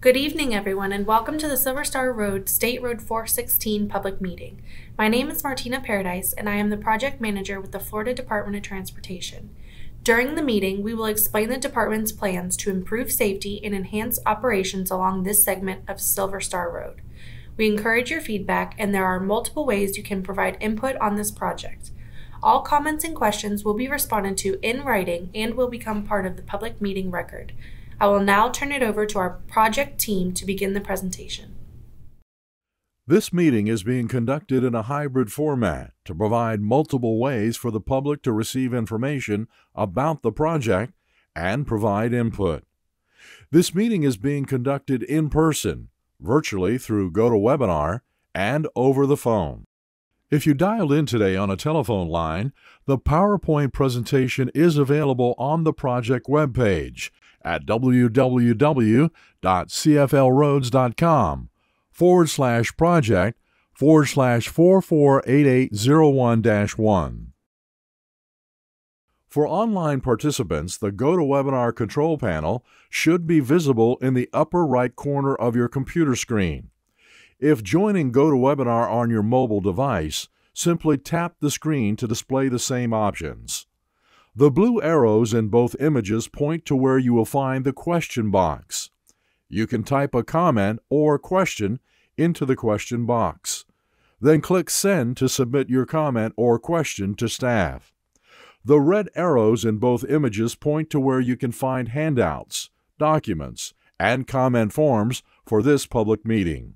Good evening, everyone, and welcome to the Silver Star Road State Road 416 public meeting. My name is Martina Paradise, and I am the project manager with the Florida Department of Transportation. During the meeting, we will explain the department's plans to improve safety and enhance operations along this segment of Silver Star Road. We encourage your feedback, and there are multiple ways you can provide input on this project. All comments and questions will be responded to in writing and will become part of the public meeting record. I will now turn it over to our project team to begin the presentation. This meeting is being conducted in a hybrid format to provide multiple ways for the public to receive information about the project and provide input. This meeting is being conducted in person, virtually through GoToWebinar, and over the phone. If you dialed in today on a telephone line, the PowerPoint presentation is available on the project webpage at www.cflroads.com forward slash project forward slash 448801 1. For online participants, the GoToWebinar control panel should be visible in the upper right corner of your computer screen. If joining GoToWebinar on your mobile device, simply tap the screen to display the same options. The blue arrows in both images point to where you will find the question box. You can type a comment or question into the question box. Then click Send to submit your comment or question to staff. The red arrows in both images point to where you can find handouts, documents, and comment forms for this public meeting.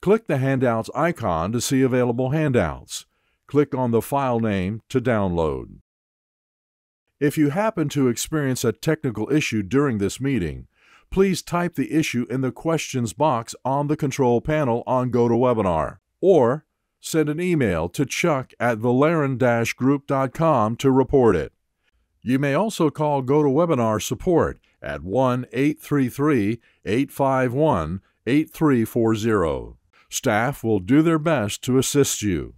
Click the Handouts icon to see available handouts. Click on the file name to download. If you happen to experience a technical issue during this meeting, please type the issue in the questions box on the control panel on GoToWebinar, or send an email to chuck at valerin-group.com to report it. You may also call GoToWebinar support at 1 833 851 8340. Staff will do their best to assist you.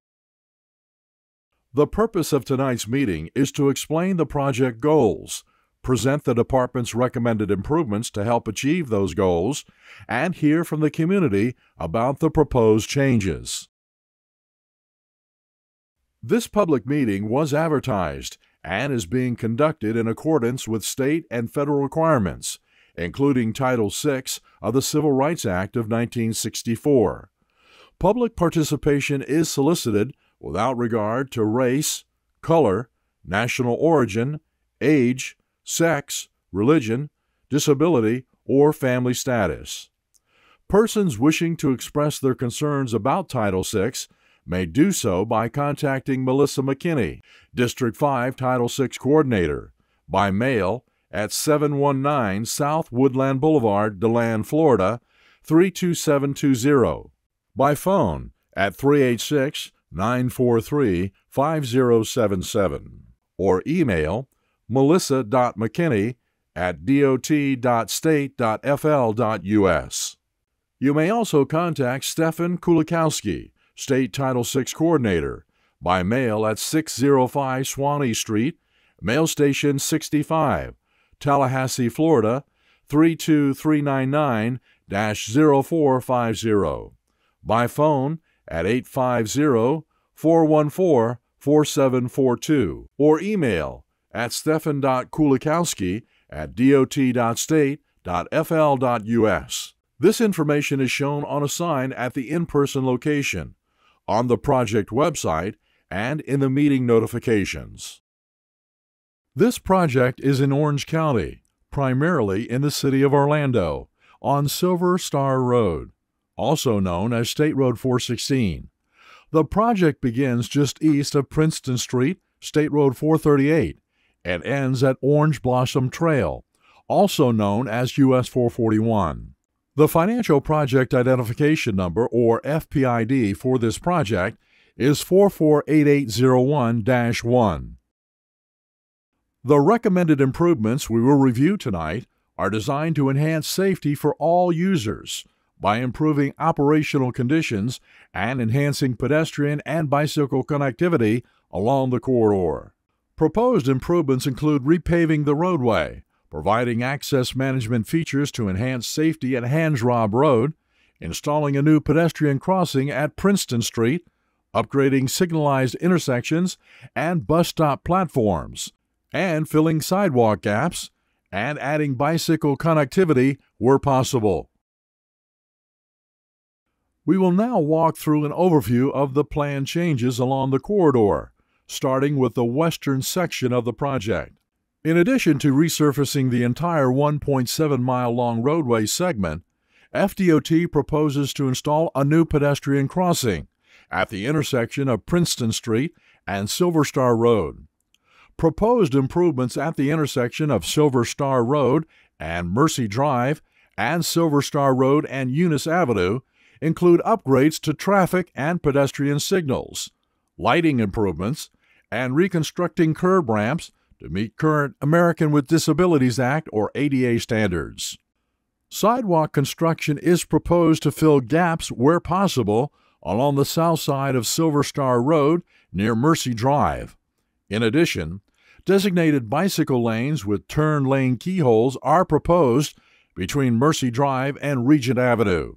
The purpose of tonight's meeting is to explain the project goals, present the department's recommended improvements to help achieve those goals, and hear from the community about the proposed changes. This public meeting was advertised and is being conducted in accordance with state and federal requirements, including Title VI of the Civil Rights Act of 1964. Public participation is solicited without regard to race, color, national origin, age, sex, religion, disability, or family status. Persons wishing to express their concerns about Title VI may do so by contacting Melissa McKinney, District 5 Title VI Coordinator, by mail at 719 South Woodland Boulevard, DeLand, Florida 32720 by phone at 386 943 5077 or email melissa.mckinney at dot.state.fl.us. You may also contact Stefan Kulikowski, State Title VI Coordinator, by mail at 605 Suwannee Street, Mail Station 65, Tallahassee, Florida 32399 0450 by phone at 850 414 4742 or email at stefan.kulikowski at dot.state.fl.us. This information is shown on a sign at the in person location, on the project website, and in the meeting notifications. This project is in Orange County, primarily in the city of Orlando, on Silver Star Road also known as State Road 416. The project begins just east of Princeton Street, State Road 438, and ends at Orange Blossom Trail, also known as US 441. The Financial Project Identification Number, or FPID, for this project is 448801 1. The recommended improvements we will review tonight are designed to enhance safety for all users by improving operational conditions and enhancing pedestrian and bicycle connectivity along the corridor. Proposed improvements include repaving the roadway, providing access management features to enhance safety at Hansrob Road, installing a new pedestrian crossing at Princeton Street, upgrading signalized intersections and bus stop platforms, and filling sidewalk gaps and adding bicycle connectivity where possible. We will now walk through an overview of the planned changes along the corridor, starting with the western section of the project. In addition to resurfacing the entire 1.7 mile long roadway segment, FDOT proposes to install a new pedestrian crossing at the intersection of Princeton Street and Silver Star Road. Proposed improvements at the intersection of Silver Star Road and Mercy Drive and Silver Star Road and Eunice Avenue include upgrades to traffic and pedestrian signals, lighting improvements, and reconstructing curb ramps to meet current American with Disabilities Act or ADA standards. Sidewalk construction is proposed to fill gaps where possible along the south side of Silver Star Road near Mercy Drive. In addition, designated bicycle lanes with turn lane keyholes are proposed between Mercy Drive and Regent Avenue.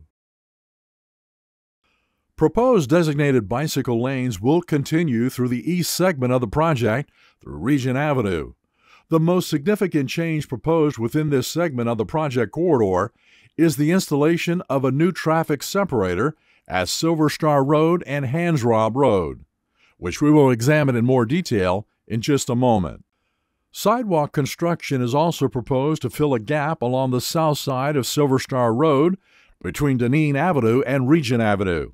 Proposed designated bicycle lanes will continue through the east segment of the project through Regent Avenue. The most significant change proposed within this segment of the project corridor is the installation of a new traffic separator at Silver Star Road and Hansrob Road, which we will examine in more detail in just a moment. Sidewalk construction is also proposed to fill a gap along the south side of Silver Star Road between Deneen Avenue and Regent Avenue.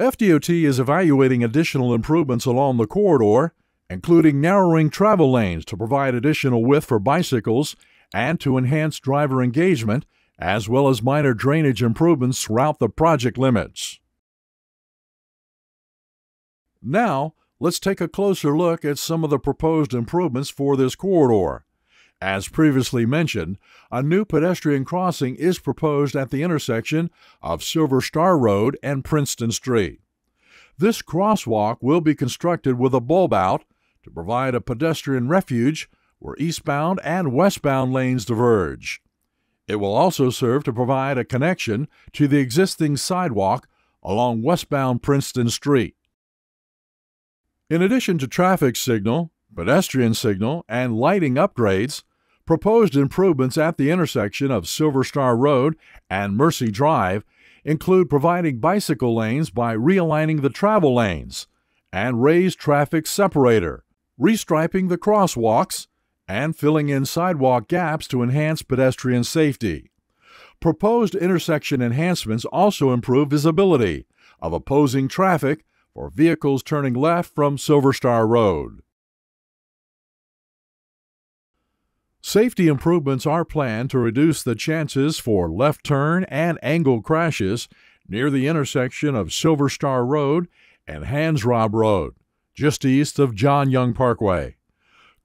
FDOT is evaluating additional improvements along the corridor including narrowing travel lanes to provide additional width for bicycles and to enhance driver engagement, as well as minor drainage improvements throughout the project limits. Now, let's take a closer look at some of the proposed improvements for this corridor. As previously mentioned, a new pedestrian crossing is proposed at the intersection of Silver Star Road and Princeton Street. This crosswalk will be constructed with a bulb out to provide a pedestrian refuge where eastbound and westbound lanes diverge. It will also serve to provide a connection to the existing sidewalk along westbound Princeton Street. In addition to traffic signal, pedestrian signal, and lighting upgrades, proposed improvements at the intersection of Silver Star Road and Mercy Drive include providing bicycle lanes by realigning the travel lanes and raised traffic separator, restriping the crosswalks, and filling in sidewalk gaps to enhance pedestrian safety. Proposed intersection enhancements also improve visibility of opposing traffic for vehicles turning left from Silver Star Road. Safety improvements are planned to reduce the chances for left turn and angle crashes near the intersection of Silver Star Road and Hansrob Road just east of John Young Parkway.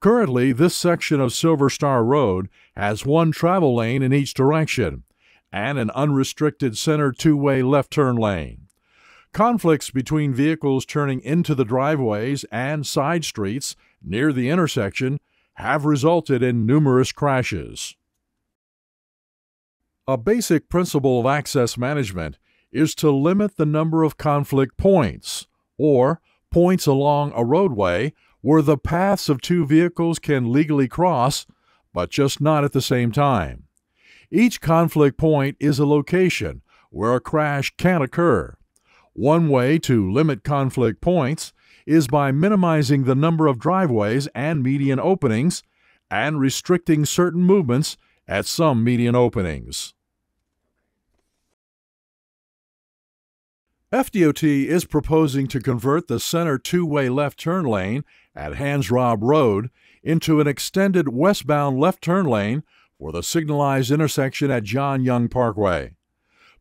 Currently, this section of Silver Star Road has one travel lane in each direction and an unrestricted center two way left turn lane. Conflicts between vehicles turning into the driveways and side streets near the intersection have resulted in numerous crashes. A basic principle of access management is to limit the number of conflict points, or points along a roadway where the paths of two vehicles can legally cross, but just not at the same time. Each conflict point is a location where a crash can occur. One way to limit conflict points is by minimizing the number of driveways and median openings and restricting certain movements at some median openings. FDOT is proposing to convert the center two way left turn lane at Hans Hansrob Road into an extended westbound left turn lane for the signalized intersection at John Young Parkway.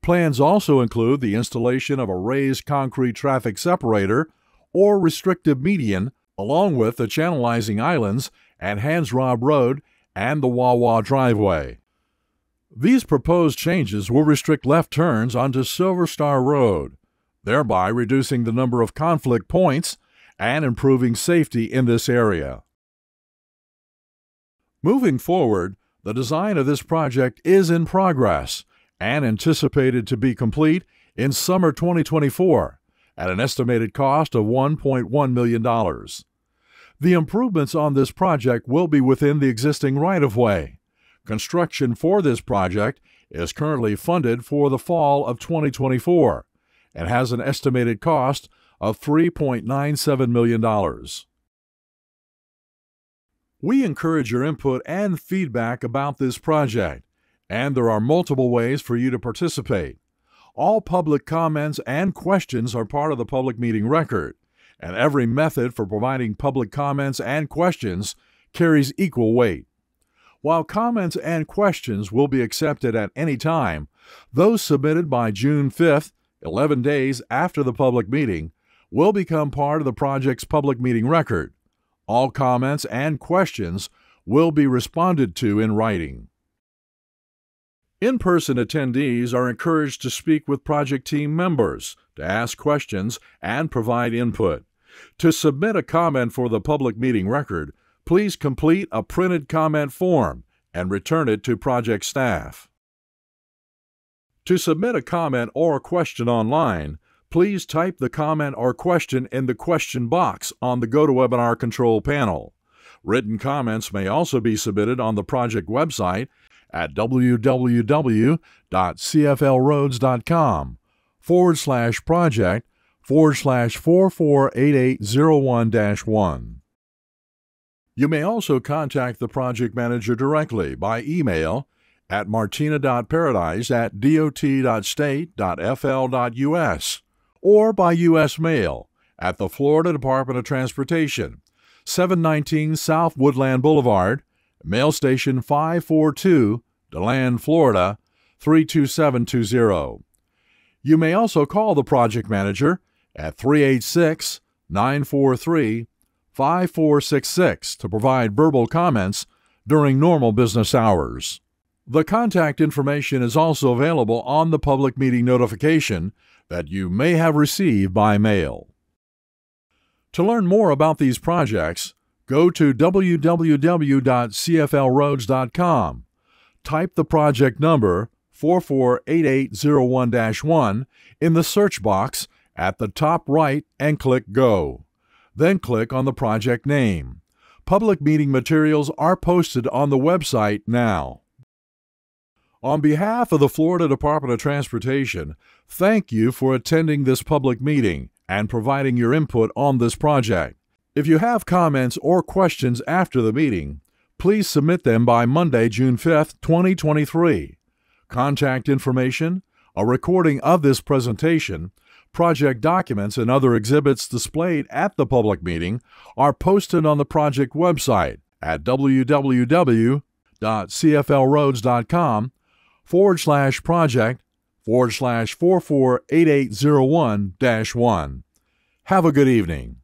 Plans also include the installation of a raised concrete traffic separator or restrictive median, along with the channelizing islands at Hansrob Road and the Wawa driveway. These proposed changes will restrict left turns onto Silver Star Road thereby reducing the number of conflict points and improving safety in this area. Moving forward, the design of this project is in progress and anticipated to be complete in summer 2024 at an estimated cost of $1.1 million. The improvements on this project will be within the existing right of way. Construction for this project is currently funded for the fall of 2024 and has an estimated cost of $3.97 million. We encourage your input and feedback about this project, and there are multiple ways for you to participate. All public comments and questions are part of the public meeting record, and every method for providing public comments and questions carries equal weight. While comments and questions will be accepted at any time, those submitted by June 5th, 11 days after the public meeting, will become part of the project's public meeting record. All comments and questions will be responded to in writing. In person attendees are encouraged to speak with project team members, to ask questions, and provide input. To submit a comment for the public meeting record, please complete a printed comment form and return it to project staff. To submit a comment or question online, please type the comment or question in the question box on the GoToWebinar control panel. Written comments may also be submitted on the project website at www.cflroads.com forward slash project forward slash 448801 1. You may also contact the project manager directly by email at martina.paradise at dot.state.fl.us or by U.S. mail at the Florida Department of Transportation, 719 South Woodland Boulevard, Mail Station 542, DeLand, Florida 32720. You may also call the project manager at 386 943 5466 to provide verbal comments during normal business hours. The contact information is also available on the public meeting notification that you may have received by mail. To learn more about these projects, go to www.cflroads.com, type the project number 448801 1 in the search box at the top right and click Go. Then click on the project name. Public meeting materials are posted on the website now. On behalf of the Florida Department of Transportation, thank you for attending this public meeting and providing your input on this project. If you have comments or questions after the meeting, please submit them by Monday, June 5th, 2023. Contact information, a recording of this presentation, project documents, and other exhibits displayed at the public meeting are posted on the project website at www.cflroads.com forward slash project forward slash 448801 1. Have a good evening.